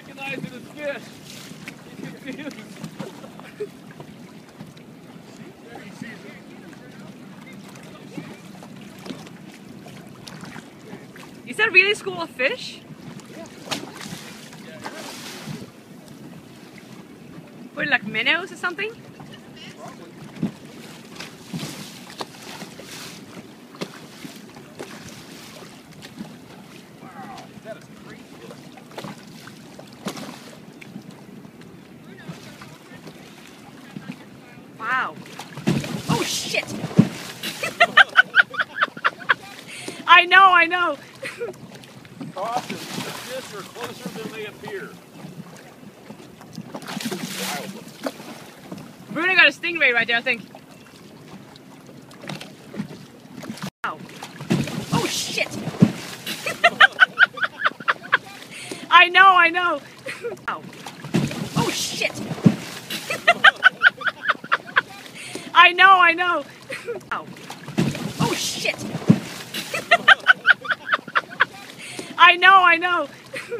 recognize it as fish. He's confused. There he sees it. Is that really school of fish? What, like minnows or something? Wow. Oh shit! I know, I know. Caution, the fish are closer than they appear. Bruno got a stingray right there, I think. Wow. Oh shit! I know, I know. Wow. Oh shit! I know, I know. Wow. Oh shit! I know, I know.